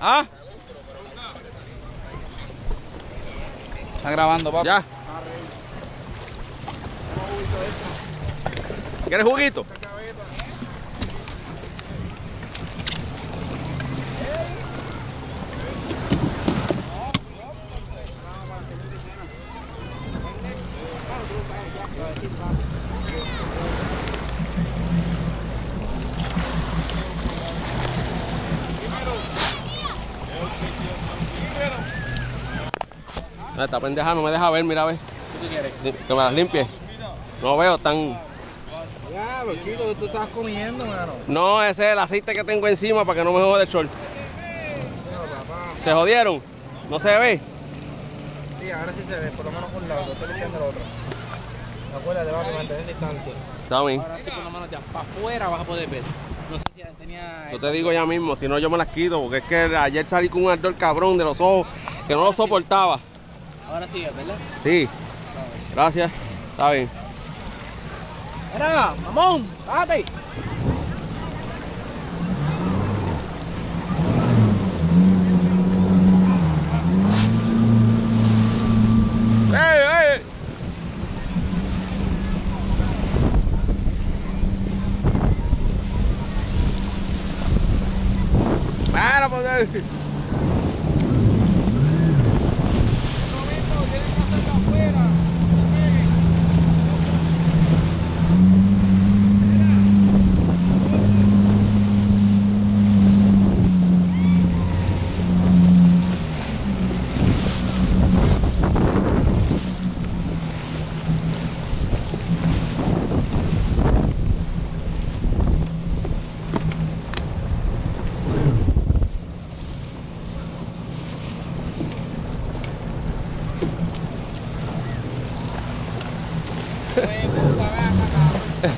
¿Ah? Está grabando, papá. Ya. ¿Quieres juguito? Ah, Esta pendeja no me deja ver, mira, ve. ¿Qué quieres? Que me las limpie. No veo tan. Ya, pero chico, ¿qué tú estás comiendo, mano? No, ese es el aceite que tengo encima para que no me jode el sol. ¿Se jodieron? ¿No se ve? Sí, ahora sí se ve, por lo menos por un lado, estoy limpiando el otro. Acuérdate, vamos a mantener distancia. Ahora sí, por lo menos ya para afuera vas a poder ver. No sé si tenía. Yo te digo ya mismo, si no yo me las quito, porque es que ayer salí con un ardor cabrón de los ojos que no lo soportaba. Ahora sí, ¿verdad? Sí, gracias. Está bien. Mira, mamón, bájate. Para, pues.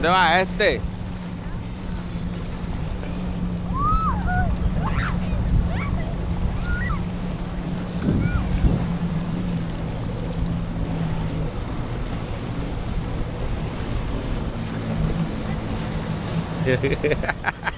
dónde va este?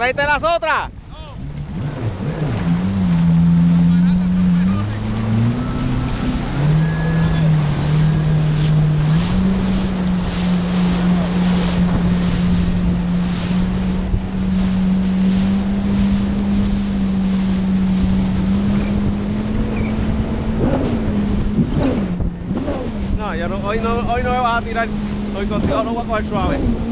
traiste las otras? No, yo no, hoy no, hoy no me vas a tirar. Hoy contigo lo voy a coger suave.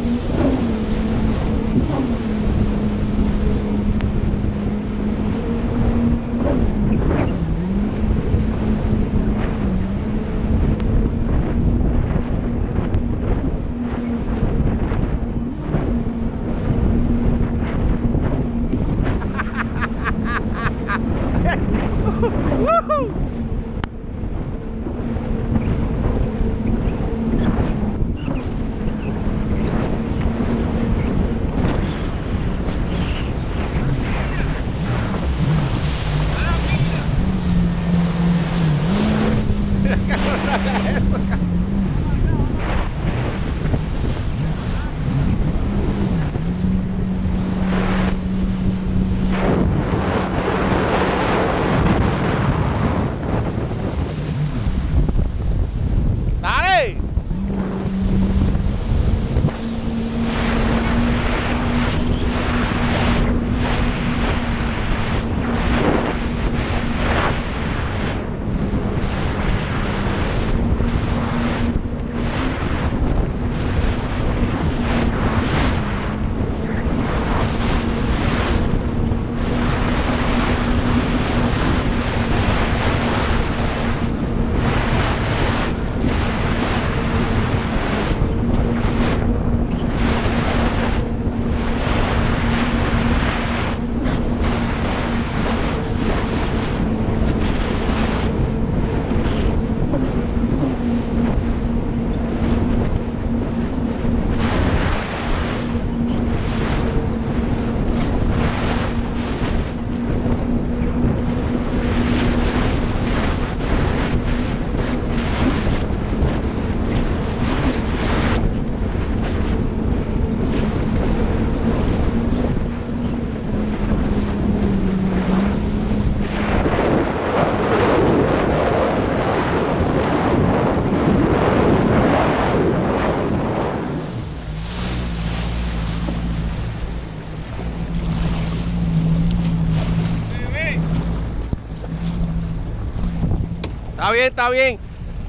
Está bien, está bien.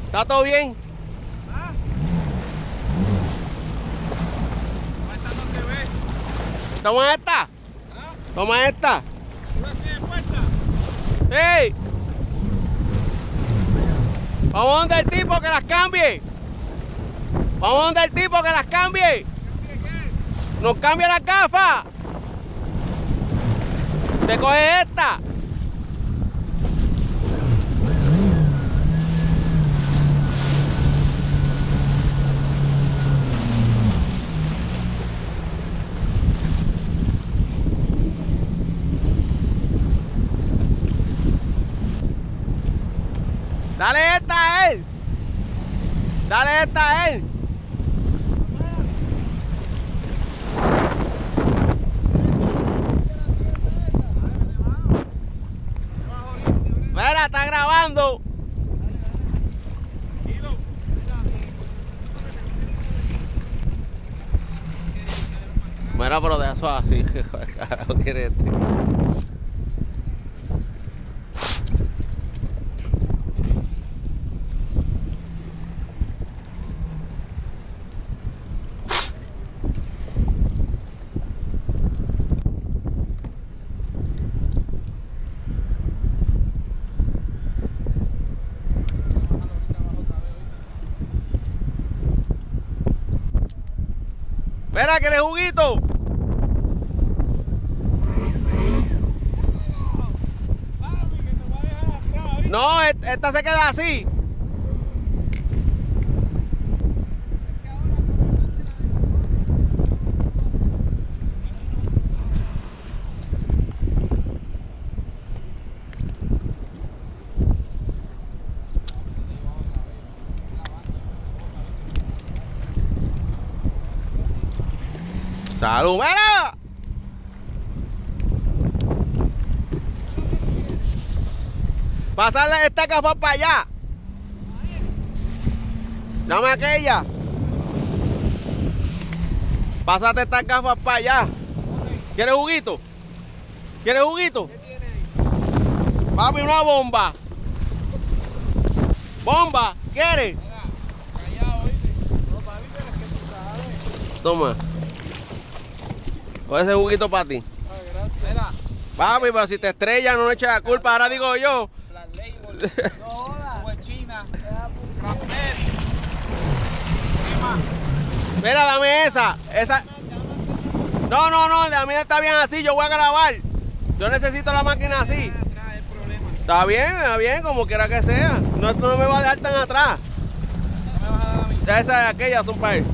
Está todo bien. Toma esta. Toma esta. ¡Ey! Vamos donde el tipo que las cambie. Vamos donde el tipo que las cambie. Nos cambia la gafa. Te coge esta. Dale esta a él. Dale esta a él. Mira, está grabando. Mira, pero de eso así. Carajo, quiere este. Espera, que eres juguito. No, et- esta se queda así. ¡Salud, bueno! Pasar la estaca para allá. Dame aquella. Pásate esta gafas para allá. ¿Quieres juguito? ¿Quieres juguito? ¿Qué tiene ahí? Papi, una bomba. ¿Bomba? ¿Quieres? Toma. Con ese juguito para ti. Ah, Papi, pero si te estrellas no le eches la culpa. Ahora digo yo. Black Label. No jodas. China. Raspberry. ¿Qué más? Mira, dame esa. Esa. No, no, no, la mía está bien así. Yo voy a grabar. Yo necesito la máquina así. Está bien, está bien, como quiera que sea. No, no me va a dejar tan atrás. Esa y aquella son para él.